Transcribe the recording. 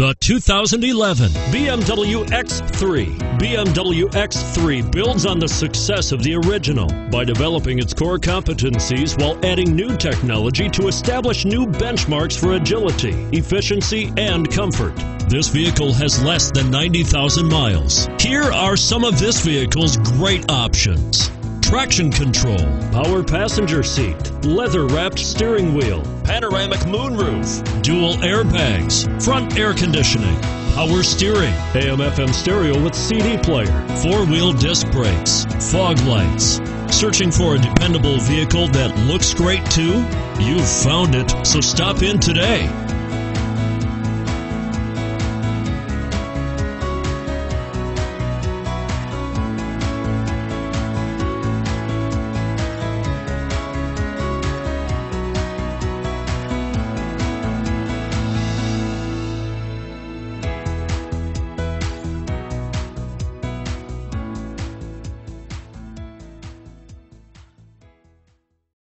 The 2011 BMW X3. BMW X3 builds on the success of the original by developing its core competencies while adding new technology to establish new benchmarks for agility, efficiency, and comfort. This vehicle has less than 90,000 miles. Here are some of this vehicle's great options traction control, power passenger seat, leather wrapped steering wheel, panoramic moonroof, dual airbags, front air conditioning, power steering, AM FM stereo with CD player, four wheel disc brakes, fog lights. Searching for a dependable vehicle that looks great too? You've found it, so stop in today.